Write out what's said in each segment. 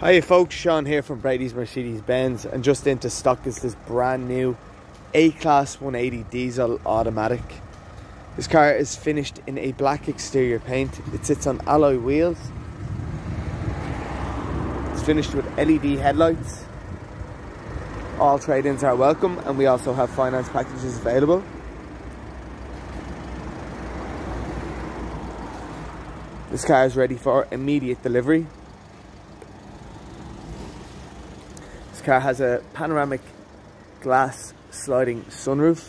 Hi folks, Sean here from Brady's Mercedes-Benz and just into stock is this brand new A-Class 180 diesel automatic. This car is finished in a black exterior paint. It sits on alloy wheels. It's finished with LED headlights. All trade-ins are welcome and we also have finance packages available. This car is ready for immediate delivery. This car has a panoramic glass sliding sunroof.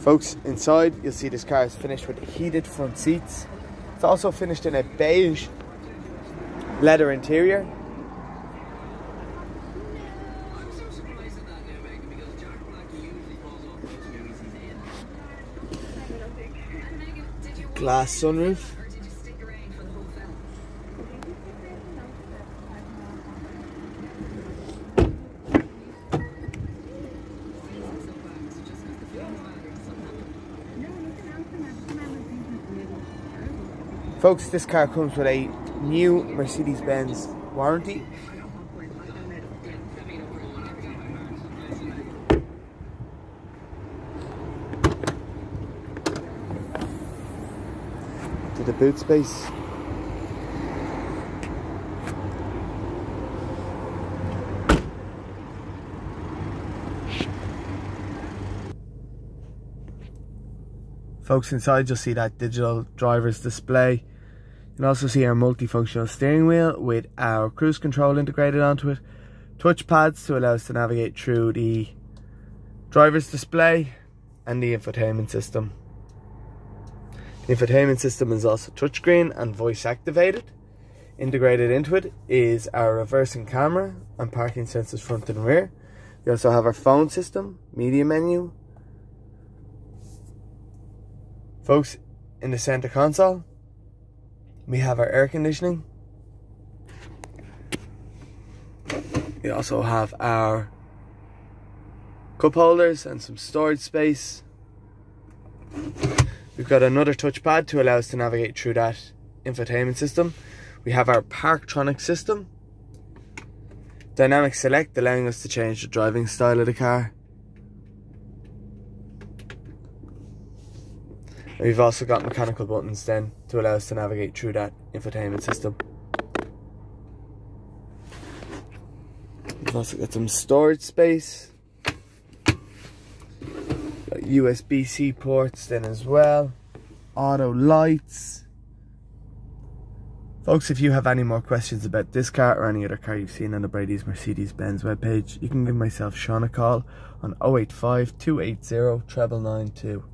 Folks, inside you'll see this car is finished with heated front seats. It's also finished in a beige leather interior. Glass sunroof. Folks, this car comes with a new Mercedes-Benz warranty. To the boot space. Folks, inside you'll see that digital driver's display. You can also see our multifunctional steering wheel with our cruise control integrated onto it. Touch pads to allow us to navigate through the driver's display and the infotainment system. The infotainment system is also touchscreen and voice activated. Integrated into it is our reversing camera and parking sensors front and rear. We also have our phone system, media menu, Folks, in the center console, we have our air conditioning. We also have our cup holders and some storage space. We've got another touchpad to allow us to navigate through that infotainment system. We have our Parktronic system. Dynamic select allowing us to change the driving style of the car. We've also got mechanical buttons then to allow us to navigate through that infotainment system. We've also got some storage space. USB-C ports then as well. Auto lights. Folks, if you have any more questions about this car or any other car you've seen on the Brady's Mercedes-Benz webpage, you can give myself Sean a call on 085 280 9992.